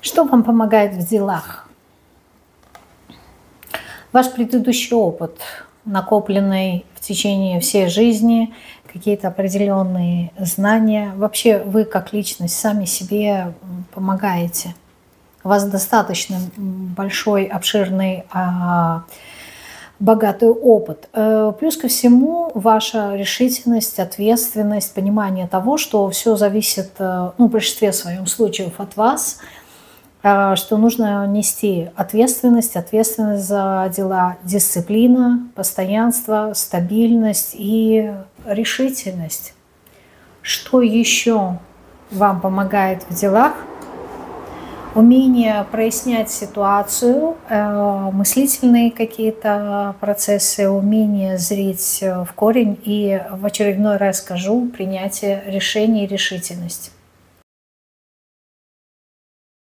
Что вам помогает в делах? Ваш предыдущий опыт, накопленный в течение всей жизни, какие-то определенные знания. Вообще вы как личность сами себе помогаете. У вас достаточно большой, обширный, а, богатый опыт. Э, плюс ко всему ваша решительность, ответственность, понимание того, что все зависит, э, ну, в большинстве своем случаев от вас – что нужно нести ответственность, ответственность за дела, дисциплина, постоянство, стабильность и решительность. Что еще вам помогает в делах? Умение прояснять ситуацию, э, мыслительные какие-то процессы, умение зрить в корень и в очередной раз скажу принятие решений и решительность.